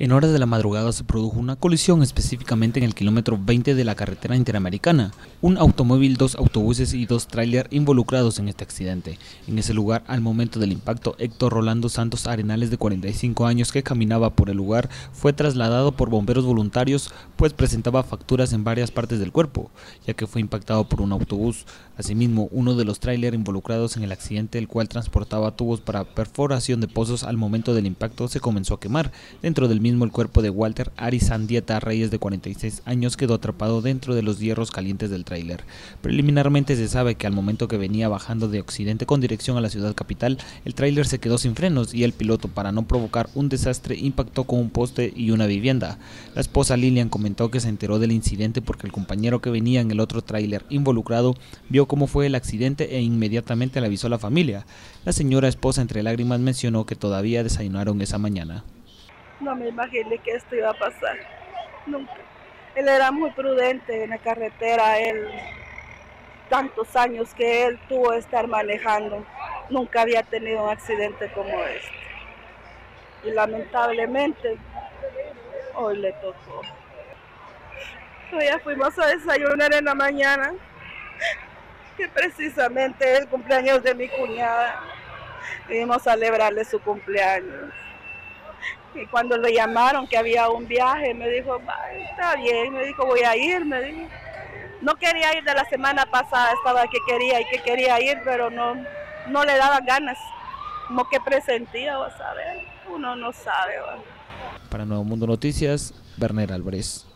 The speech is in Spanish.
En horas de la madrugada se produjo una colisión específicamente en el kilómetro 20 de la carretera interamericana. Un automóvil, dos autobuses y dos tráiler involucrados en este accidente. En ese lugar, al momento del impacto, Héctor Rolando Santos Arenales, de 45 años, que caminaba por el lugar, fue trasladado por bomberos voluntarios, pues presentaba facturas en varias partes del cuerpo, ya que fue impactado por un autobús. Asimismo, uno de los tráiler involucrados en el accidente, el cual transportaba tubos para perforación de pozos al momento del impacto, se comenzó a quemar. Dentro del mismo el cuerpo de Walter Arizandieta Reyes de 46 años quedó atrapado dentro de los hierros calientes del tráiler. Preliminarmente se sabe que al momento que venía bajando de Occidente con dirección a la ciudad capital, el tráiler se quedó sin frenos y el piloto para no provocar un desastre impactó con un poste y una vivienda. La esposa Lilian comentó que se enteró del incidente porque el compañero que venía en el otro tráiler involucrado vio cómo fue el accidente e inmediatamente le avisó a la familia. La señora esposa entre lágrimas mencionó que todavía desayunaron esa mañana. No me imaginé que esto iba a pasar. Nunca. Él era muy prudente en la carretera. Él, tantos años que él tuvo de estar manejando, nunca había tenido un accidente como este. Y lamentablemente, hoy le tocó. Ya fuimos a desayunar en la mañana, que precisamente es el cumpleaños de mi cuñada. Fuimos a celebrarle su cumpleaños. Y cuando le llamaron que había un viaje, me dijo, está bien, me dijo, voy a ir, me dijo. No quería ir de la semana pasada, estaba que quería y que quería ir, pero no, no le daba ganas. Como que presentía, vas a ver, uno no sabe. Para Nuevo Mundo Noticias, Berner Álvarez.